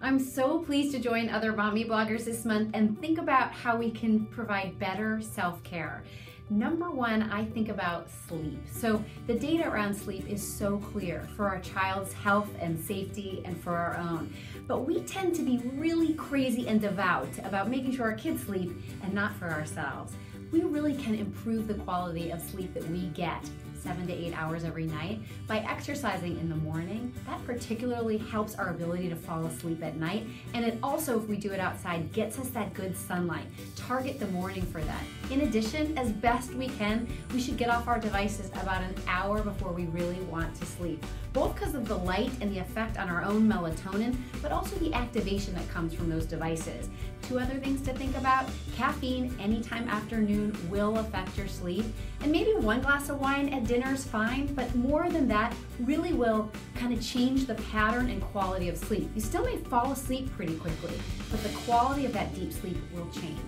I'm so pleased to join other mommy bloggers this month and think about how we can provide better self care. Number one, I think about sleep. So, the data around sleep is so clear for our child's health and safety and for our own. But we tend to be really crazy and devout about making sure our kids sleep and not for ourselves. We really can improve the quality of sleep that we get seven to eight hours every night by exercising in the morning. That particularly helps our ability to fall asleep at night. And it also, if we do it outside, gets us that good sunlight. Target the morning for that. In addition, as best we can, we should get off our devices about an hour before we really want to sleep both because of the light and the effect on our own melatonin, but also the activation that comes from those devices. Two other things to think about caffeine anytime after noon will affect your sleep, and maybe one glass of wine at dinner is fine, but more than that really will kind of change the pattern and quality of sleep. You still may fall asleep pretty quickly, but the quality of that deep sleep will change.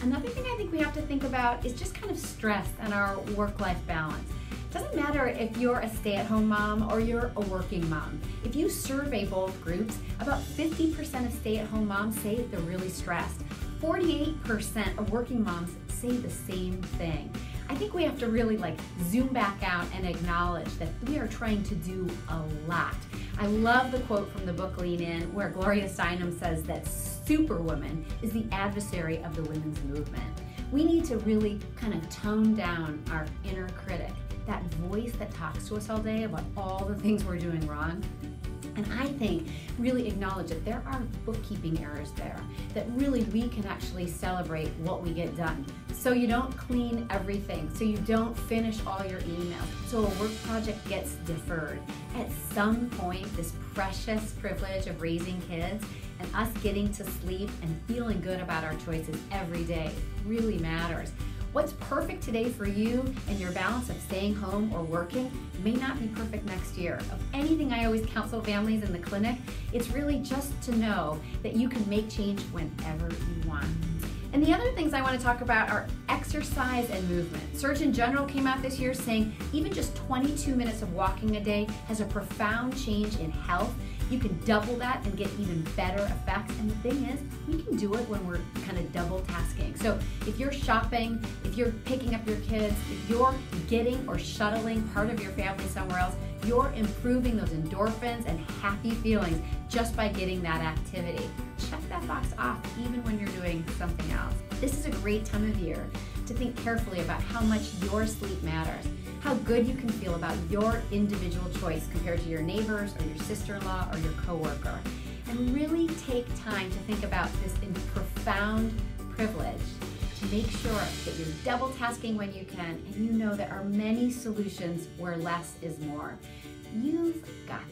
Another thing I think we have to think about is just kind of stress and our work life balance. Doesn't matter if you're a stay at home mom or you're a working mom. If you survey both groups, about 50% of stay at home moms say they're really stressed. 48% of working moms say the same thing. I think we have to really like zoom back out and acknowledge that we are trying to do a lot. I love the quote from the book Lean In where Gloria Steinem says that Superwoman is the adversary of the women's movement. We need to really kind of tone down our inner critic that voice that talks to us all day about all the things we're doing wrong. And I think really acknowledge that there are bookkeeping errors there, that really we can actually celebrate what we get done. So you don't clean everything, so you don't finish all your emails, so a work project gets deferred. At some point, this precious privilege of raising kids and us getting to sleep and feeling good about our choices every day really matters. What's perfect today for you and your balance of staying home or working may not be perfect next year. Of anything I always counsel families in the clinic, it's really just to know that you can make change whenever you want. And the other things I want to talk about are exercise and movement. Surgeon General came out this year saying even just 22 minutes of walking a day has a profound change in health you can double that and get even better effects. And the thing is, we can do it when we're kind of double tasking. So if you're shopping, if you're picking up your kids, if you're getting or shuttling part of your family somewhere else, you're improving those endorphins and happy feelings just by getting that activity. Check that box off even when you're doing something else. This is a great time of year to think carefully about how much your sleep matters how good you can feel about your individual choice compared to your neighbors or your sister-in-law or your coworker. And really take time to think about this profound privilege to make sure that you're double tasking when you can and you know there are many solutions where less is more. You've got